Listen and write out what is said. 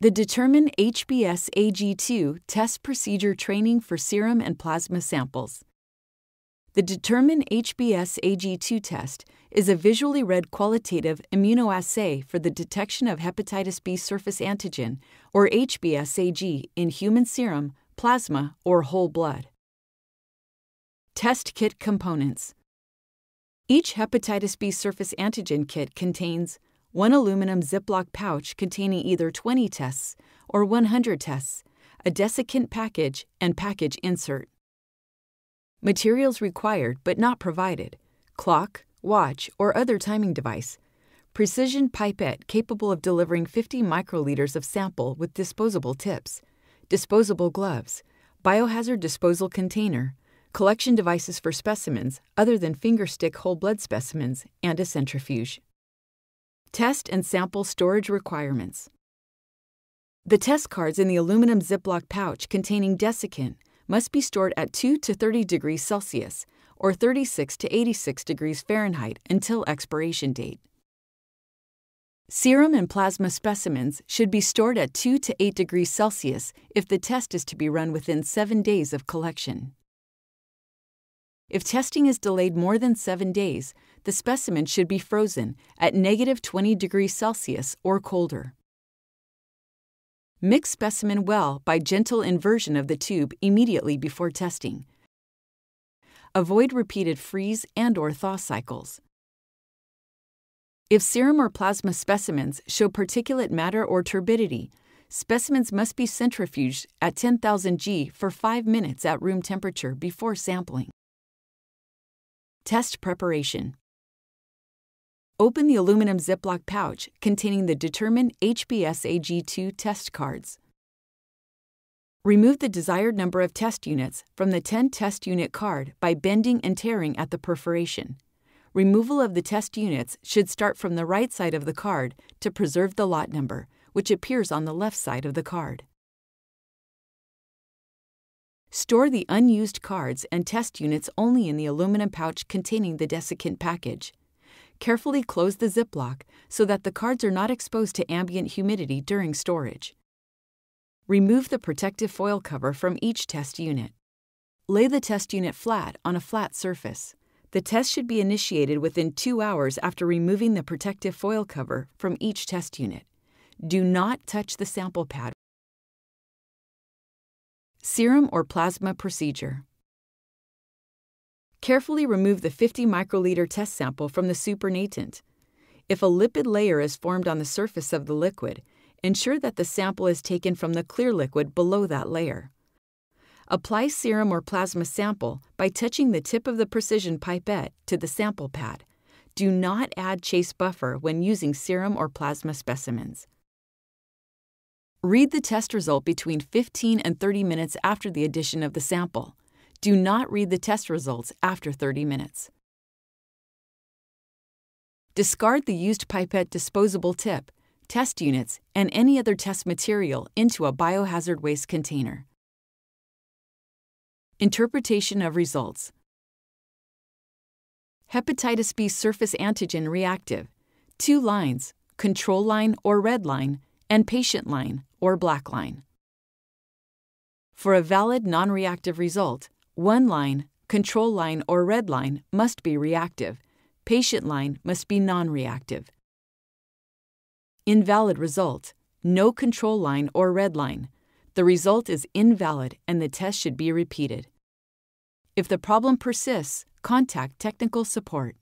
The Determine HBsAg2 test procedure training for serum and plasma samples. The Determine HBsAg2 test is a visually read qualitative immunoassay for the detection of hepatitis B surface antigen, or HBsAg, in human serum, plasma, or whole blood. Test kit components Each hepatitis B surface antigen kit contains one aluminum Ziploc pouch containing either 20 tests or 100 tests, a desiccant package, and package insert. Materials required but not provided clock, watch, or other timing device. Precision pipette capable of delivering 50 microliters of sample with disposable tips. Disposable gloves. Biohazard disposal container. Collection devices for specimens other than fingerstick whole blood specimens and a centrifuge. Test and sample storage requirements. The test cards in the aluminum Ziploc pouch containing desiccant must be stored at 2 to 30 degrees Celsius or 36 to 86 degrees Fahrenheit until expiration date. Serum and plasma specimens should be stored at 2 to 8 degrees Celsius if the test is to be run within 7 days of collection. If testing is delayed more than 7 days, the specimen should be frozen at negative 20 degrees Celsius or colder. Mix specimen well by gentle inversion of the tube immediately before testing. Avoid repeated freeze and or thaw cycles. If serum or plasma specimens show particulate matter or turbidity, specimens must be centrifuged at 10,000 G for 5 minutes at room temperature before sampling. Test preparation. Open the aluminum Ziploc pouch containing the Determine HBsAg2 test cards. Remove the desired number of test units from the 10 test unit card by bending and tearing at the perforation. Removal of the test units should start from the right side of the card to preserve the lot number, which appears on the left side of the card. Store the unused cards and test units only in the aluminum pouch containing the desiccant package. Carefully close the Ziploc so that the cards are not exposed to ambient humidity during storage. Remove the protective foil cover from each test unit. Lay the test unit flat on a flat surface. The test should be initiated within two hours after removing the protective foil cover from each test unit. Do not touch the sample pad. Serum or plasma procedure. Carefully remove the 50 microliter test sample from the supernatant. If a lipid layer is formed on the surface of the liquid, ensure that the sample is taken from the clear liquid below that layer. Apply serum or plasma sample by touching the tip of the precision pipette to the sample pad. Do not add chase buffer when using serum or plasma specimens. Read the test result between 15 and 30 minutes after the addition of the sample. Do not read the test results after 30 minutes. Discard the used pipette disposable tip, test units, and any other test material into a biohazard waste container. Interpretation of results Hepatitis B surface antigen reactive, two lines, control line or red line, and patient line or black line. For a valid non reactive result, one line, control line or red line, must be reactive. Patient line must be non reactive. Invalid result no control line or red line. The result is invalid and the test should be repeated. If the problem persists, contact technical support.